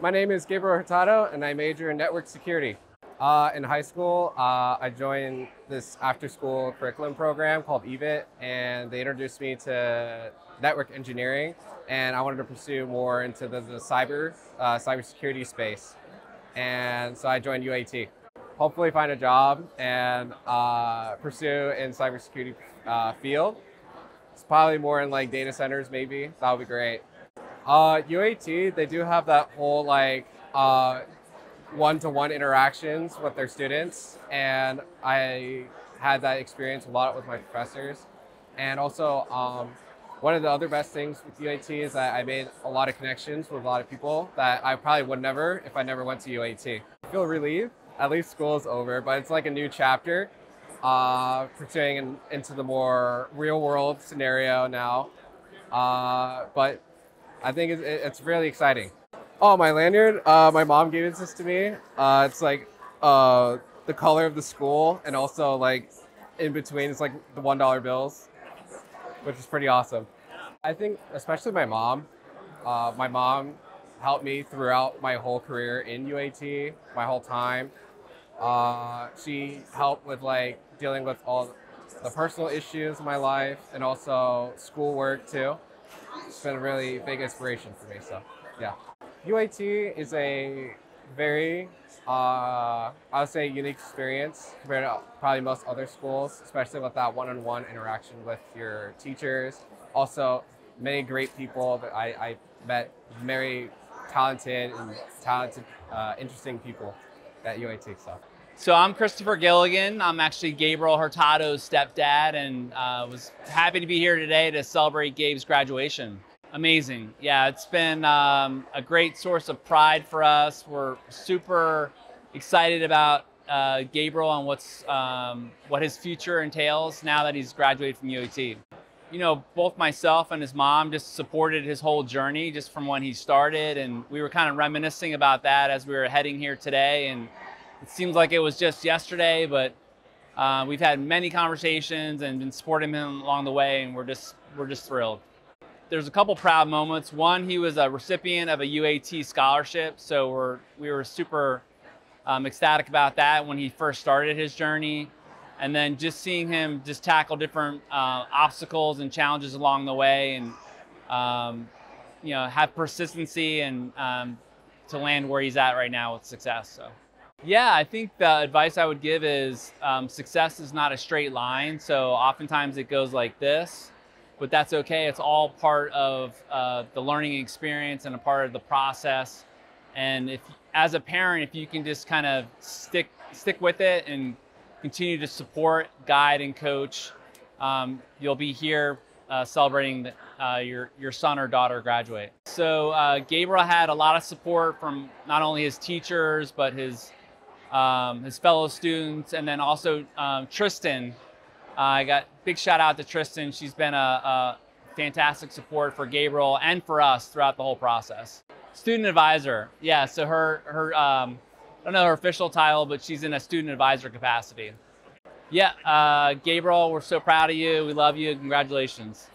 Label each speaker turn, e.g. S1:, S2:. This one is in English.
S1: My name is Gabriel Hurtado, and I major in network security. Uh, in high school, uh, I joined this after-school curriculum program called EVIT, and they introduced me to network engineering, and I wanted to pursue more into the, the cyber uh, cybersecurity space, and so I joined UAT. Hopefully, find a job and uh, pursue in cybersecurity uh, field. It's probably more in like data centers, maybe. That would be great. Uh, UAT, they do have that whole like uh, one-to-one interactions with their students, and I had that experience a lot with my professors. And also, um, one of the other best things with UAT is that I made a lot of connections with a lot of people that I probably would never if I never went to UAT. I feel relieved. At least school is over, but it's like a new chapter, uh, pursuing in, into the more real-world scenario now. Uh, but I think it's, it's really exciting. Oh, my lanyard. Uh, my mom gave this to me. Uh, it's like uh, the color of the school, and also like in between, it's like the one dollar bills, which is pretty awesome. I think, especially my mom. Uh, my mom helped me throughout my whole career in UAT, my whole time. Uh, she helped with like dealing with all the personal issues in my life and also schoolwork too. It's been a really big inspiration for me. So, yeah. UAT is a very, uh, I would say, unique experience compared to probably most other schools, especially with that one-on-one interaction with your teachers. Also, many great people that I, I met, very talented and talented, uh, interesting people at UAT. So.
S2: So I'm Christopher Gilligan. I'm actually Gabriel Hurtado's stepdad, and uh, was happy to be here today to celebrate Gabe's graduation. Amazing. Yeah, it's been um, a great source of pride for us. We're super excited about uh, Gabriel and what's um, what his future entails now that he's graduated from UAT. You know, both myself and his mom just supported his whole journey just from when he started, and we were kind of reminiscing about that as we were heading here today. And it seems like it was just yesterday, but uh, we've had many conversations and been supporting him along the way, and we're just we're just thrilled. There's a couple proud moments. One, he was a recipient of a UAT scholarship, so we're we were super um, ecstatic about that when he first started his journey, and then just seeing him just tackle different uh, obstacles and challenges along the way, and um, you know have persistency and um, to land where he's at right now with success. So. Yeah, I think the advice I would give is um, success is not a straight line. So oftentimes it goes like this, but that's okay. It's all part of uh, the learning experience and a part of the process. And if, as a parent, if you can just kind of stick stick with it and continue to support, guide, and coach, um, you'll be here uh, celebrating the, uh, your your son or daughter graduate. So uh, Gabriel had a lot of support from not only his teachers but his um, his fellow students, and then also um, Tristan. Uh, I got big shout out to Tristan. She's been a, a, fantastic support for Gabriel and for us throughout the whole process. Student advisor, yeah. So her her um, I don't know her official title, but she's in a student advisor capacity. Yeah, uh, Gabriel, we're so proud of you. We love you. Congratulations.